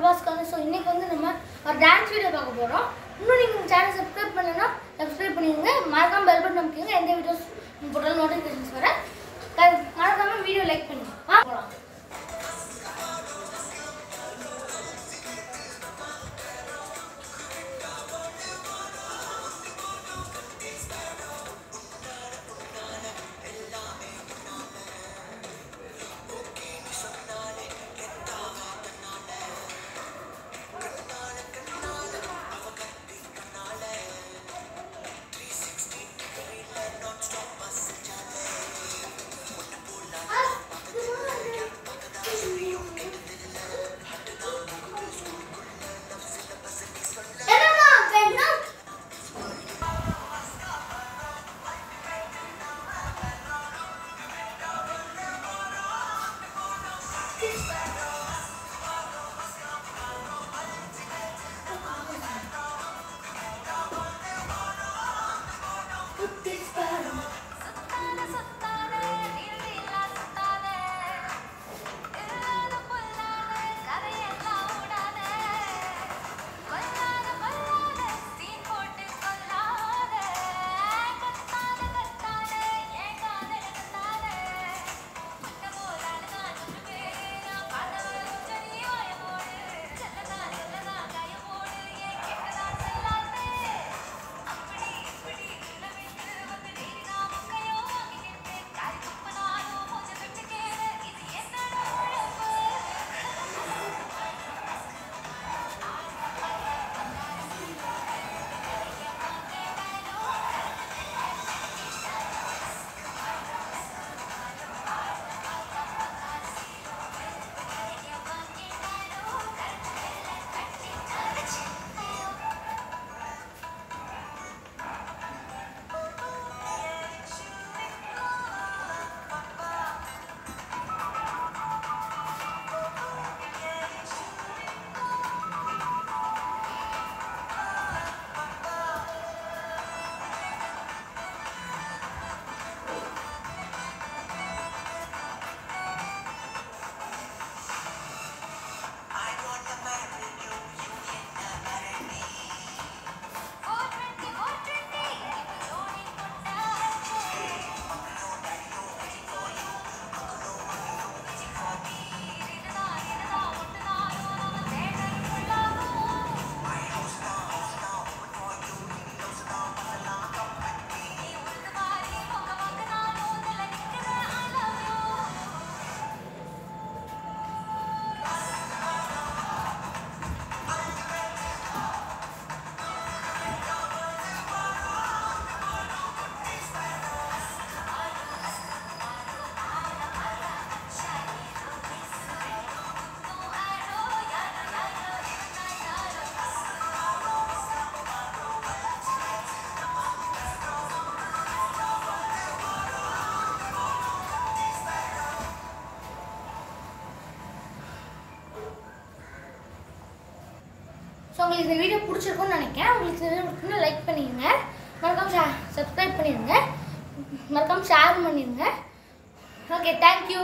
Prabhas colony so இன்றைக்கி வந்து நம்ம ஒரு டான்ஸ் வீடியோ பார்க்க போகிறோம் இன்னும் நீங்கள் சேனல் சப்ஸ்கிரைப் பண்ணலைன்னா சப்ஸ்கிரைப் பண்ணிடுங்க மறக்காமல் பெல் பட்டன் அமைக்கிங்க எந்த வீடியோஸ் போட்டாலும் நோட்டிஃபிகேஷன்ஸ் வர மறக்காமல் வீடியோ லைக் பண்ணுங்க. ஆ போகலாம் ஸோ உங்களுக்கு இந்த வீடியோ பிடிச்சிருக்கும்னு நினைக்கிறேன். உங்களுக்கு இந்த வீடியோ பிடிச்சிருந்தா லைக் பண்ணிடுங்க. மறக்காம சப்ஸ்கிரைப் பண்ணிடுங்க. மறக்காம ஷேர் பண்ணிடுங்க. Okay thank you